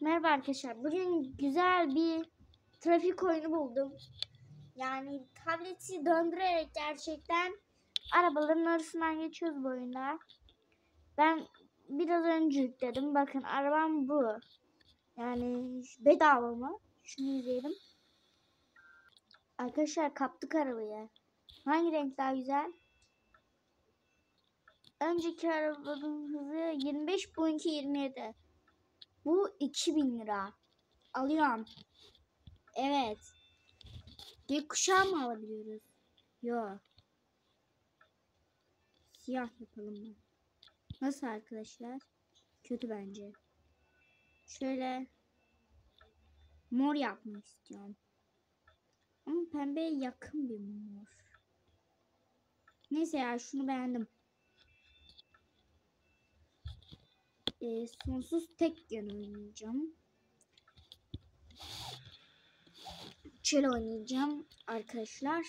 Merhaba arkadaşlar. Bugün güzel bir trafik oyunu buldum. Yani tableti döndürerek gerçekten arabaların arasından geçiyoruz bu oyunda. Ben biraz önce yükledim. Bakın arabam bu. Yani bedava mı? Şunu izleyelim. Arkadaşlar kaptık arabayı. Hangi renk daha güzel? Önceki arabanın hızı 25, bununki 27. Bu 2000 lira. Alıyorum. Evet. Bir kuşağı mı alabiliyoruz? Yok. Siyah yapalım mı? Nasıl arkadaşlar? Kötü bence. Şöyle mor yapmak istiyorum. Ama pembeye yakın bir mor. Neyse ya şunu beğendim. E, sonsuz tek yön oynayacağım. Çöl oynayacağım arkadaşlar.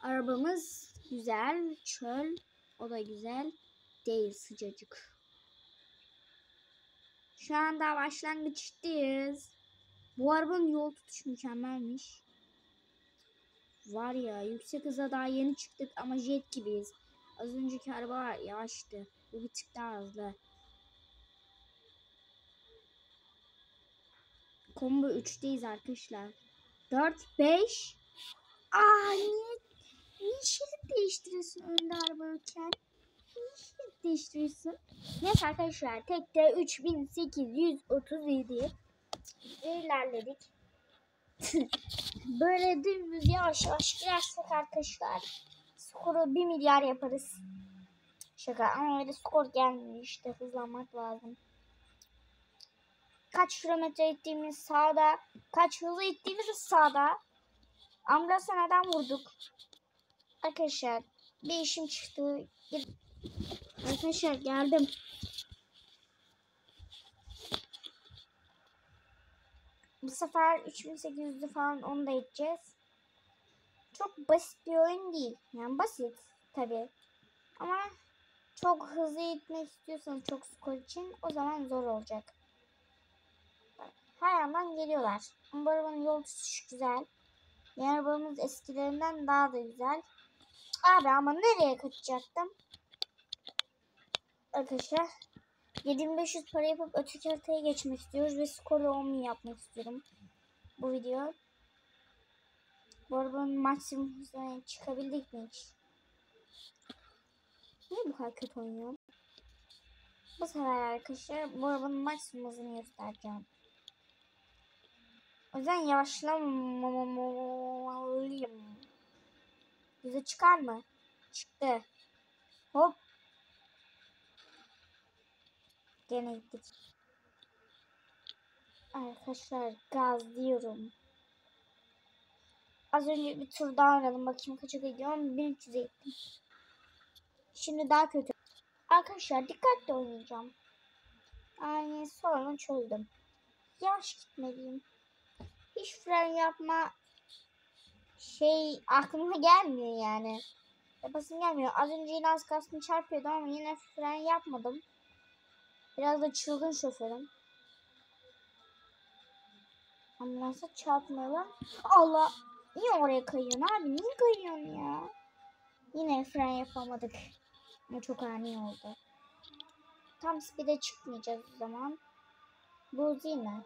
Arabamız güzel. Çöl o da güzel. Değil sıcacık. Şu anda başlangıçtayız. Bu arabanın yol tutuşu mükemmelmiş. Var ya yüksek hıza daha yeni çıktık ama jet gibiyiz. Az önceki araba yavaştı. Bu bir tık daha hızlı. Combo 3'teyiz arkadaşlar. 4, 5. Aa niye, niye şerit değiştiriyorsun önde araba yokken? Niye şerit değiştiriyorsun? Neyse arkadaşlar tekte 3837 ilerledik. Böyle dümdüz yavaş yavaş girersek arkadaşlar skoru 1 milyar yaparız. Şaka ama öyle skor gelmiyor işte hızlanmak lazım kaç kilometre gittiğimiz sağda, kaç hızlı gittiğimiz sağda. Ambulansa neden vurduk? Arkadaşlar bir işim çıktı. Arkadaşlar geldim. Bu sefer 3800'lü falan onu da edeceğiz. Çok basit bir oyun değil. Yani basit tabi. Ama çok hızlı gitmek istiyorsanız çok skor için o zaman zor olacak. Her yandan geliyorlar. Bu arabanın yol tutuşu güzel. Yeni arabamız eskilerinden daha da güzel. Abi ama nereye kaçacaktım? Arkadaşlar 7500 para yapıp öteki haritaya geçmek istiyoruz ve skoru 10 yapmak istiyorum. Bu video. Bu arabanın maksimum hızına çıkabildik mi hiç? Niye bu kadar kötü oynuyorum? Bu sefer arkadaşlar bu arabanın maksimum hızını göstereceğim. O yüzden yavaşlamalıyım. Yüze çıkar mı? Çıktı. Hop. Gene gittik. Arkadaşlar gaz diyorum. Az önce bir tur daha oynadım. Bakayım kaça gidiyorum. 1300'e gittim. Şimdi daha kötü. Arkadaşlar dikkatli oynayacağım. Yani sorunu çözdüm. Yavaş gitmeliyim hiç fren yapma şey aklıma gelmiyor yani. Yapasım gelmiyor. Az önce yine az kalsın çarpıyordu ama yine fren yapmadım. Biraz da çılgın şoförüm. Ambulansa çarpmayalım. Allah! Niye oraya kayıyorsun abi? Niye kayıyorsun ya? Yine fren yapamadık. Ama çok ani oldu. Tam speed'e çıkmayacağız o zaman. Bu değil mi?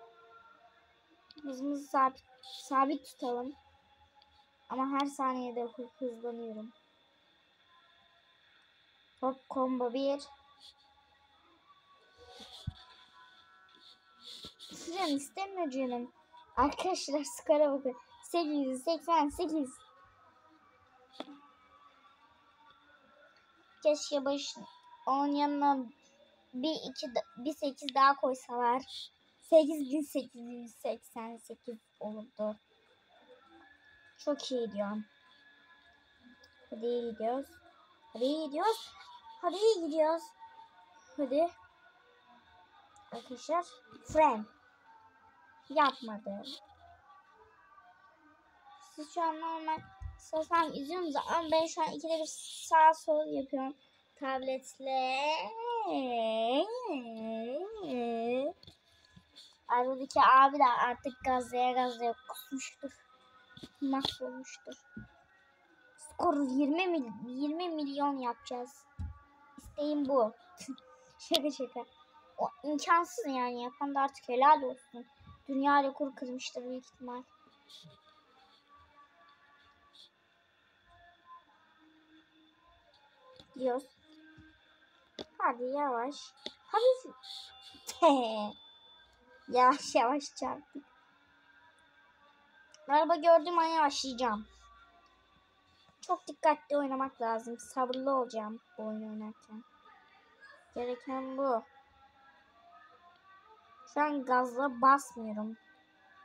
Hızımızı sabit, sabit tutalım. Ama her saniyede hızlanıyorum. Hop combo 1. Fren istemiyor canım. Arkadaşlar skora bakın. 888. Keşke baş onun yanına bir iki bir sekiz daha koysalar. 8888 oldu. Çok iyi diyorum. Hadi iyi gidiyoruz. Hadi iyi gidiyoruz. Hadi iyi gidiyoruz. Hadi. Arkadaşlar. Fren. Yapmadı. Siz şu an normal seslen izliyorsunuz ama ben şu an ikide bir sağ sol yapıyorum. Tabletle. Aradaki abi de artık gazlaya gazlaya kusmuştur. Mahvolmuştur. Skoru 20 mil 20 milyon yapacağız. İsteğim bu. şaka şaka. O imkansız yani yapan da artık helal olsun. Dünya rekoru kırmıştır büyük ihtimal. Gidiyoruz. Hadi yavaş. Hafif. yavaş yavaş çarptık. Araba gördüğüm an yavaşlayacağım. Çok dikkatli oynamak lazım. Sabırlı olacağım bu oyunu oynarken. Gereken bu. Şu an gazla basmıyorum.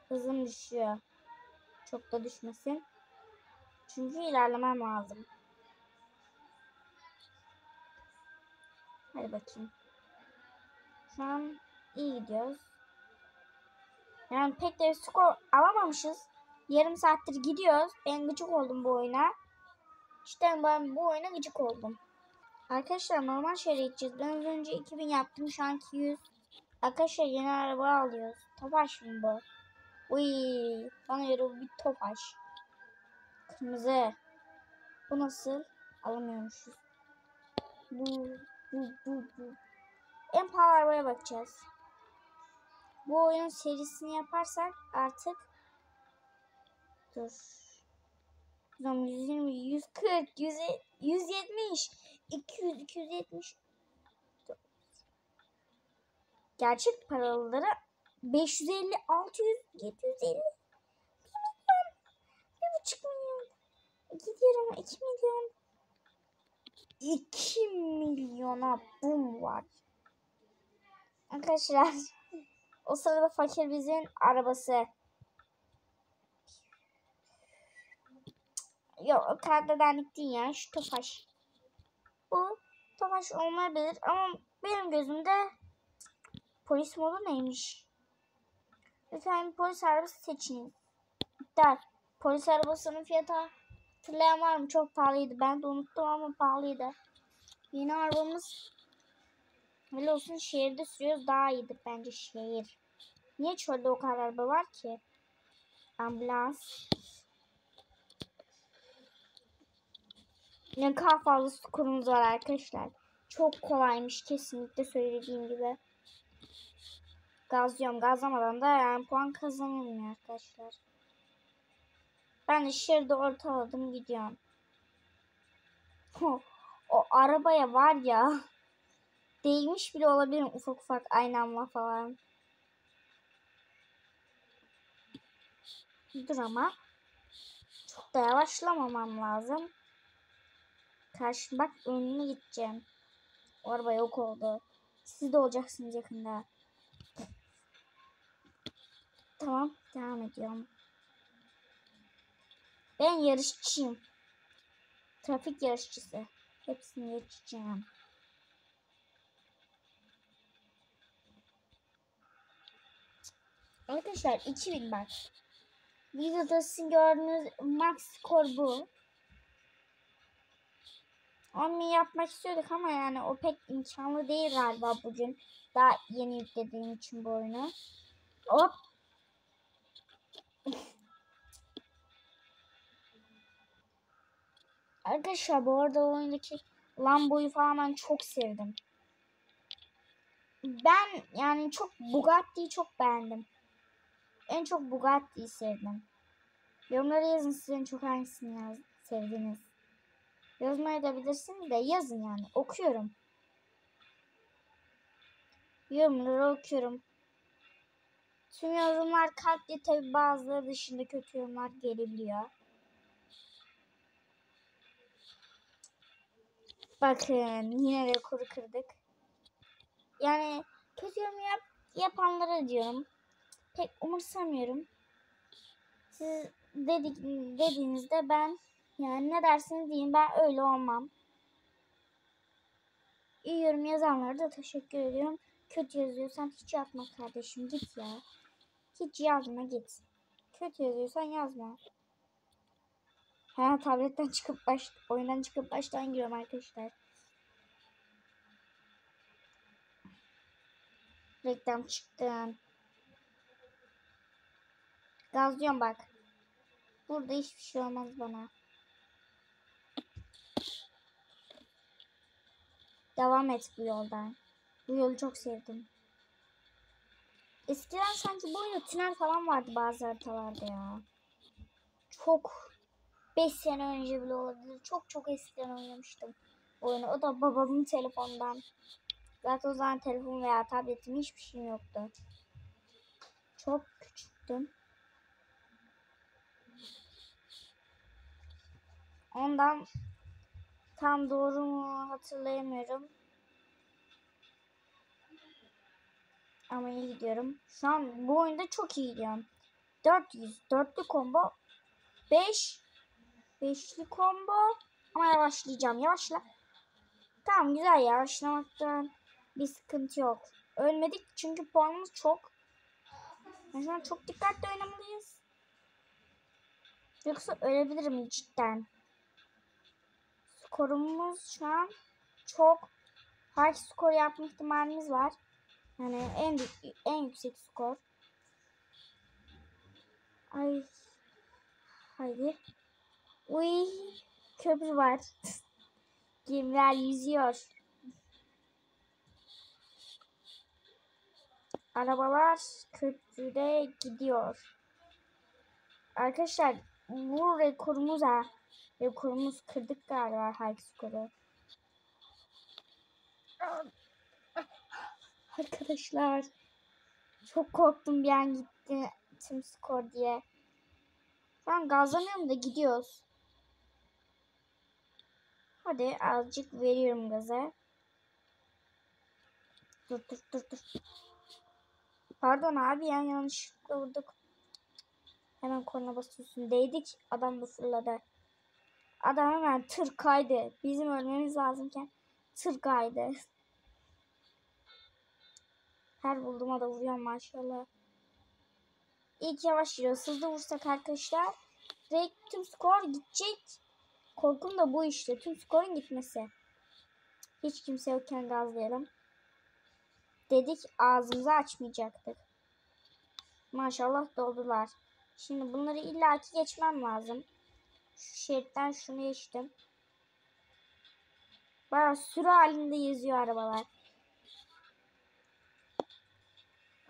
Hızım düşüyor. Çok da düşmesin. Çünkü ilerlemem lazım. Hadi bakayım. Şu an iyi gidiyoruz. Yani pek de skor alamamışız. Yarım saattir gidiyoruz. Ben gıcık oldum bu oyuna. İşte ben bu oyuna gıcık oldum. Arkadaşlar normal şehre gideceğiz. Ben az önce 2000 yaptım. Şu anki 100. Arkadaşlar yeni araba alıyoruz. Tofaş mı bu? Uy, bana göre bu bir tofaş. Kırmızı. Bu nasıl? Alamıyormuşuz. Bu, bu, bu, bu. En pahalı arabaya bakacağız. Bu oyun serisini yaparsak artık dur. 120, 140, 100, 170, 200, 270. Gerçek paraları 550, 600, 750, 1 milyon, 1,5 milyon. Gidiyorum 2 milyon. 2 milyona bum var. Arkadaşlar o sırada fakir bizim arabası. Yok o kadar denlik değil ya şu tofaş. Bu tofaş olmayabilir ama benim gözümde polis modu neymiş? Lütfen polis arabası seçin. Der. Polis arabasının fiyatı hatırlayan var mı? Çok pahalıydı. Ben de unuttum ama pahalıydı. Yeni arabamız öyle olsun şehirde sürüyoruz daha iyidir bence şehir. Niye çölde o kadar araba var ki? Ambulans. Ne kadar fazla skorumuz var arkadaşlar. Çok kolaymış kesinlikle söylediğim gibi. Gazlıyorum. Gazlamadan da yani puan kazanılmıyor arkadaşlar. Ben de şehirde ortaladım gidiyorum. o arabaya var ya. Değmiş bile olabilirim ufak ufak aynamla falan. Dur ama. Çok da yavaşlamamam lazım. Karşı bak önüne gideceğim. O araba yok oldu. Siz de olacaksınız yakında. Tamam devam ediyorum. Ben yarışçıyım. Trafik yarışçısı. Hepsini geçeceğim. Arkadaşlar 2000 bak. Videoda sizin gördüğünüz max skor bu. 10 bin yapmak istiyorduk ama yani o pek imkanlı değil galiba bugün. Daha yeni yüklediğim için bu oyunu. Hop. Arkadaşlar bu arada oyundaki Lambo'yu falan çok sevdim. Ben yani çok Bugatti'yi çok beğendim. En çok Bugatti'yi sevdim. Yorumlara yazın sizin çok hangisini yaz, sevdiniz. Yazmayı da bilirsiniz de yazın yani. Okuyorum. Yorumları okuyorum. Tüm yorumlar kalpli tabi bazıları dışında kötü yorumlar gelebiliyor. Bakın yine rekoru kırdık. Yani kötü yorum yap, yapanlara diyorum. Pek umursamıyorum. Siz dedik, dediğinizde ben yani ne dersiniz deyin ben öyle olmam. İyi yorum yazanlara da teşekkür ediyorum. Kötü yazıyorsan hiç yazma kardeşim git ya. Hiç yazma git. Kötü yazıyorsan yazma. Ha tabletten çıkıp baş oyundan çıkıp baştan giriyorum arkadaşlar. Reklam çıktı. Gazlıyorum bak. Burada hiçbir şey olmaz bana. Devam et bu yoldan. Bu yolu çok sevdim. Eskiden sanki bu oyunda tünel falan vardı bazı haritalarda ya. Çok 5 sene önce bile olabilir. Çok çok eskiden oynamıştım oyunu. O da babamın telefonundan. Zaten o zaman telefon veya tabletim hiçbir şeyim yoktu. Çok küçüktüm. Ondan tam doğru mu hatırlayamıyorum. Ama iyi gidiyorum. Şu an bu oyunda çok iyi gidiyorum. 400. Dörtlü combo. 5. Beşli combo. Ama yavaşlayacağım. Yavaşla. Tamam güzel yavaşlamaktan bir sıkıntı yok. Ölmedik çünkü puanımız çok. An çok dikkatli oynamalıyız. Yoksa ölebilirim cidden. Skorumuz şu an çok high skor yapma ihtimalimiz var. Yani en en yüksek skor. Ay. Haydi. Uy. Köprü var. Gemiler yüzüyor. Arabalar köprüde gidiyor. Arkadaşlar bu rekorumuz ha. Rekorumuz kırdık galiba high skoru. Arkadaşlar çok korktum bir an gitti tüm skor diye. Şu an gazlamıyorum da gidiyoruz. Hadi azıcık veriyorum gaza. Dur dur dur dur. Pardon abi ya yanlışlıkla vurduk. Hemen korna basıyorsun. Değdik adam da fırladı. Adam hemen tır kaydı. Bizim ölmemiz lazımken tır kaydı. Her bulduğuma da vuruyorum maşallah. İlk yavaş yürüyoruz. Hızlı vursak arkadaşlar. Direkt tüm skor gidecek. Korkum da bu işte. Tüm skorun gitmesi. Hiç kimse yokken gazlayalım. Dedik ağzımızı açmayacaktık. Maşallah doldular. Şimdi bunları illaki geçmem lazım. Şu şeritten şunu geçtim. Baya sürü halinde yazıyor arabalar.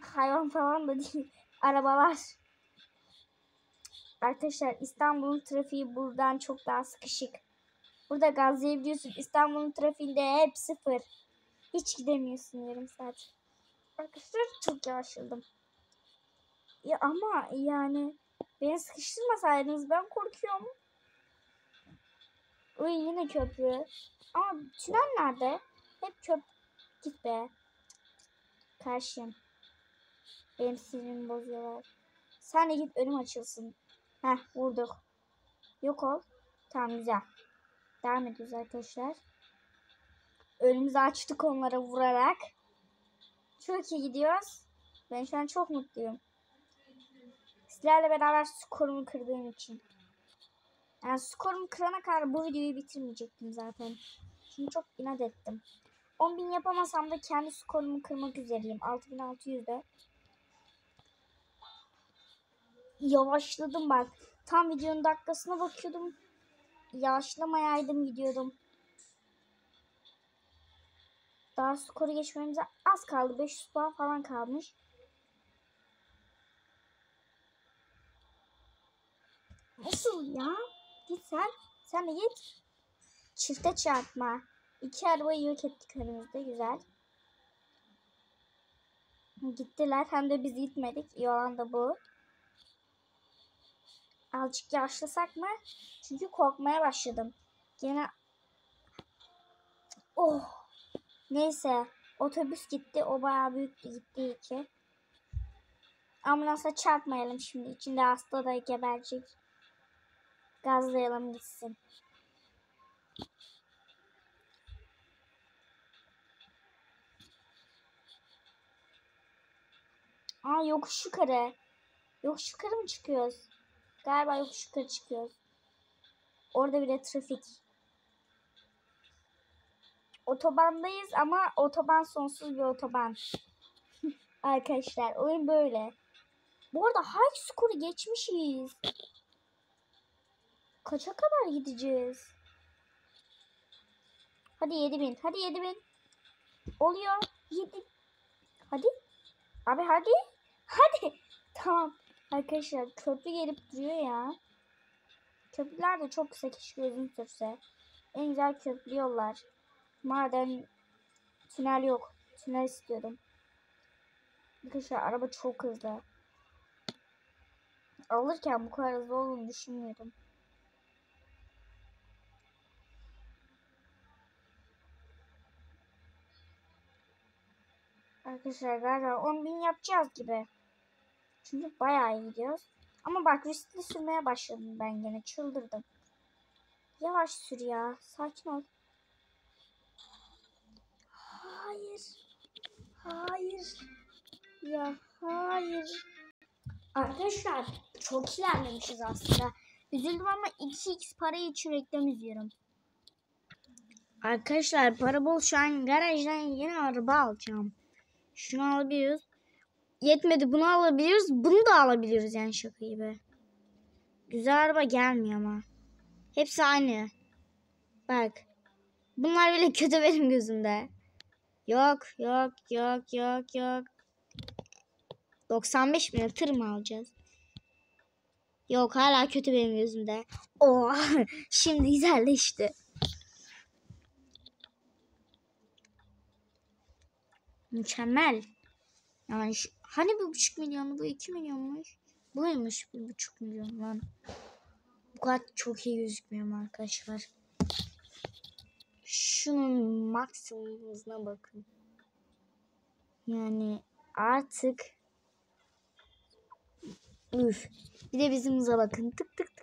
Hayvan falan da değil. Arabalar. Arkadaşlar İstanbul'un trafiği buradan çok daha sıkışık. Burada gazlayabiliyorsun. İstanbul'un trafiğinde hep sıfır. Hiç gidemiyorsun yarım saat. Arkadaşlar çok yavaşladım. Ya ama yani beni sıkıştırmasaydınız ben korkuyorum. Uy yine köprü. Ama tünel nerede? Hep köp. Git be. Karşıyım. Benim sinirimi bozuyorlar. Sen de git önüm açılsın. Heh vurduk. Yok ol. Tamam güzel. Devam ediyoruz arkadaşlar. Önümüzü açtık onlara vurarak. Çok iyi gidiyoruz. Ben şu an çok mutluyum. Sizlerle beraber skorumu kırdığım için. Yani skorumu kırana kadar bu videoyu bitirmeyecektim zaten. Şimdi çok inat ettim. 10.000 yapamasam da kendi skorumu kırmak üzereyim. 6600'de. Yavaşladım bak. Tam videonun dakikasına bakıyordum. Yavaşlamayaydım gidiyordum. Daha skoru geçmemize az kaldı. 500 puan falan kalmış. Nasıl ya? Git sen. Sen de git. Çifte çarpma. İki arabayı yok ettik önümüzde. Güzel. Gittiler. Hem de biz gitmedik. İyi olan da bu. Azıcık yavaşlasak mı? Çünkü korkmaya başladım. Yine Oh. Neyse. Otobüs gitti. O bayağı büyüktü gitti iki. Ambulansa çarpmayalım şimdi. İçinde hasta da geberecek. Gazlayalım gitsin. Aa yokuş yukarı. Yokuş yukarı mı çıkıyoruz? Galiba yokuş yukarı çıkıyoruz. Orada bile trafik. Otobandayız ama otoban sonsuz bir otoban. Arkadaşlar oyun böyle. Bu arada high score'u geçmişiz. Kaça kadar gideceğiz? Hadi 7000. Hadi 7000. Oluyor. 7. Hadi. Abi hadi. Hadi. Tamam. Arkadaşlar köprü gelip duruyor ya. Köprüler de çok kısa keşke uzun sürse. En güzel köprü yollar. Madem tünel yok. Tünel istiyorum. Arkadaşlar araba çok hızlı. Alırken bu kadar hızlı olduğunu düşünmüyordum. Arkadaşlar galiba 10.000 yapacağız gibi. Çünkü bayağı iyi gidiyoruz. Ama bak riskli sürmeye başladım ben gene. Çıldırdım. Yavaş sür ya. Sakin ol. Hayır. Hayır. Ya hayır. Arkadaşlar çok ilerlemişiz aslında. Üzüldüm ama 2x parayı için reklam izliyorum. Arkadaşlar para bol şu an garajdan yeni araba alacağım. Şunu alabiliyoruz. Yetmedi bunu alabiliyoruz. Bunu da alabiliyoruz yani şaka gibi. Güzel araba gelmiyor ama. Hepsi aynı. Bak. Bunlar bile kötü benim gözümde. Yok yok yok yok yok. 95 bin tır mı alacağız? Yok hala kötü benim gözümde. Oh şimdi güzelleşti. Mükemmel. Yani hani bir buçuk milyonlu bu iki milyonmuş. Buymuş bir buçuk milyon lan. Bu kadar çok iyi gözükmüyor arkadaşlar? Şunun maksimum hızına bakın. Yani artık üf. Bir de bizim hıza bakın. Tık tık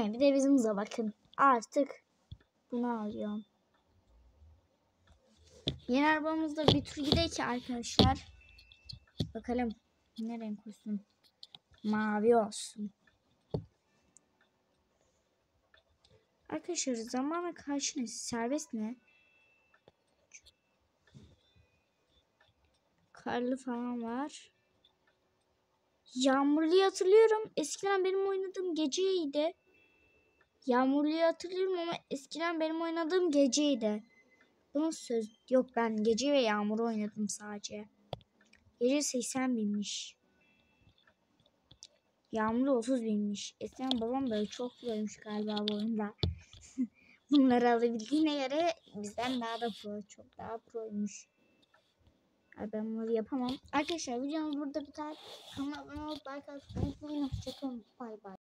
He, bir de bizim hıza bakın. Artık bunu alıyorum. Yeni arabamızda bir tur gidelim ki arkadaşlar. Bakalım ne renk olsun. Mavi olsun. Arkadaşlar zamana karşı ne? Serbest ne? Karlı falan var. Yağmurluyu hatırlıyorum. Eskiden benim oynadığım geceydi. Yağmurluyu hatırlıyorum ama eskiden benim oynadığım geceydi. Bunun söz yok ben gece ve yağmur oynadım sadece. Gece 80 binmiş. Yağmurlu 30 binmiş. Eskiden babam böyle çok proymuş galiba bu oyunda. Bunları alabildiğine göre bizden daha da pro. Çok daha proymuş. Ben bunları yapamam. Arkadaşlar videomuz burada biter. Kanalıma abone olup like atmayı unutmayın. Hoşçakalın. Bay bay.